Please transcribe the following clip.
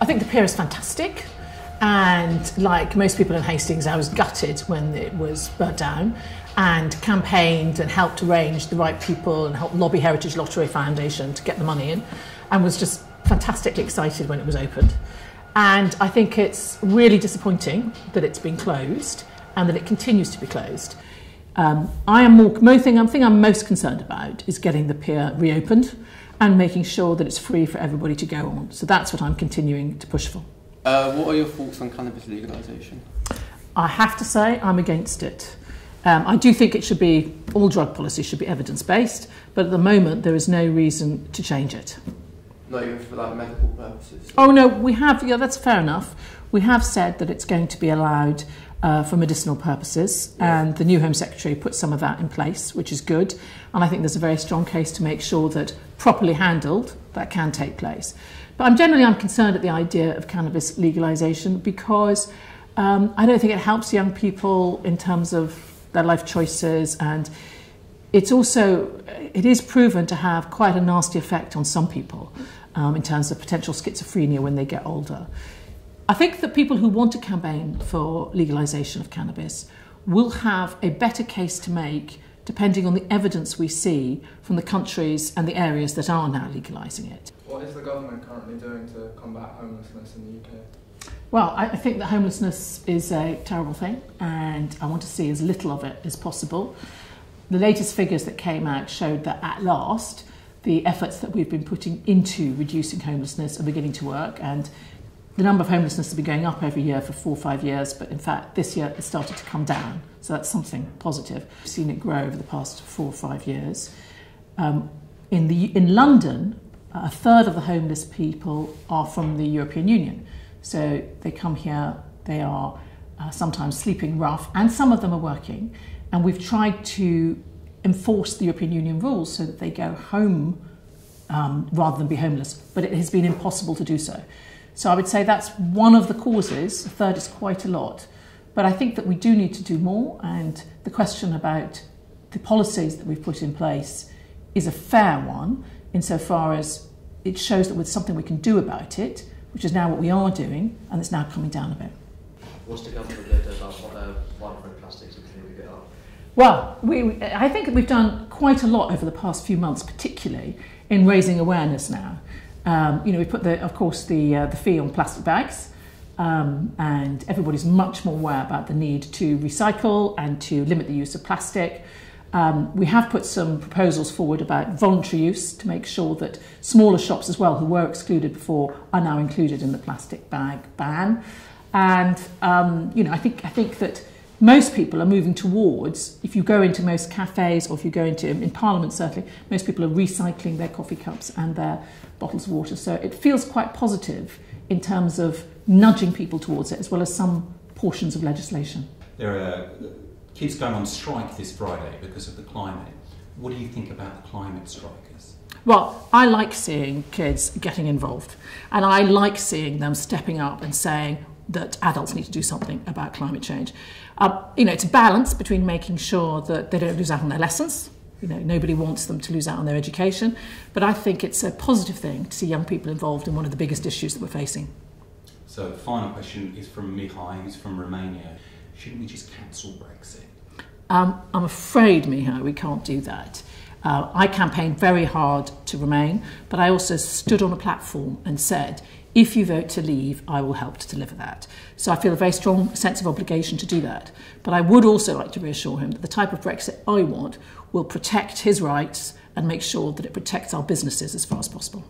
I think the pier is fantastic. And like most people in Hastings, I was gutted when it was burnt down and campaigned and helped arrange the right people and helped lobby Heritage Lottery Foundation to get the money in and was just fantastically excited when it was opened. And I think it's really disappointing that it's been closed and that it continues to be closed. Um, I am more, most thing, I'm thing I'm most concerned about is getting the pier reopened and making sure that it's free for everybody to go on. So that's what I'm continuing to push for. Uh, what are your thoughts on cannabis legalisation? I have to say I'm against it. Um, I do think it should be, all drug policy should be evidence based, but at the moment there is no reason to change it. Not even for like medical purposes? Oh no, we have, yeah, that's fair enough. We have said that it's going to be allowed uh, for medicinal purposes, yeah. and the new Home Secretary put some of that in place, which is good. And I think there's a very strong case to make sure that properly handled, that can take place. But I'm generally I'm concerned at the idea of cannabis legalisation because um, I don't think it helps young people in terms of their life choices and it's also it is proven to have quite a nasty effect on some people um, in terms of potential schizophrenia when they get older. I think that people who want to campaign for legalisation of cannabis will have a better case to make depending on the evidence we see from the countries and the areas that are now legalising it. What is the government currently doing to combat homelessness in the UK? Well, I think that homelessness is a terrible thing, and I want to see as little of it as possible. The latest figures that came out showed that at last, the efforts that we've been putting into reducing homelessness are beginning to work, and the number of homelessness has been going up every year for four or five years, but in fact, this year it started to come down. So that's something positive. We've seen it grow over the past four or five years. Um, in, the, in London, a third of the homeless people are from the European Union. So they come here, they are uh, sometimes sleeping rough, and some of them are working. And we've tried to enforce the European Union rules so that they go home um, rather than be homeless, but it has been impossible to do so. So I would say that's one of the causes. A third is quite a lot. But I think that we do need to do more. And the question about the policies that we've put in place is a fair one insofar as it shows that there's something we can do about it, which is now what we are doing, and it's now coming down a bit. What's the government going to do about uh, microplastics and cleaning it up? Well, we, I think we've done quite a lot over the past few months, particularly in raising awareness now. Um, you know, we put the, of course, the uh, the fee on plastic bags, um, and everybody's much more aware about the need to recycle and to limit the use of plastic. Um, we have put some proposals forward about voluntary use to make sure that smaller shops as well, who were excluded before, are now included in the plastic bag ban. And um, you know, I think I think that most people are moving towards, if you go into most cafes or if you go into, in Parliament certainly, most people are recycling their coffee cups and their bottles of water. So it feels quite positive in terms of nudging people towards it, as well as some portions of legislation. There are uh, kids going on strike this Friday because of the climate. What do you think about the climate strikers? Well, I like seeing kids getting involved, and I like seeing them stepping up and saying, that adults need to do something about climate change. Uh, you know, it's a balance between making sure that they don't lose out on their lessons. You know, nobody wants them to lose out on their education, but I think it's a positive thing to see young people involved in one of the biggest issues that we're facing. So, the final question is from Mihai, who's from Romania. Shouldn't we just cancel Brexit? Um, I'm afraid, Mihai, we can't do that. Uh, I campaigned very hard to remain, but I also stood on a platform and said, if you vote to leave, I will help to deliver that. So I feel a very strong sense of obligation to do that. But I would also like to reassure him that the type of Brexit I want will protect his rights and make sure that it protects our businesses as far as possible.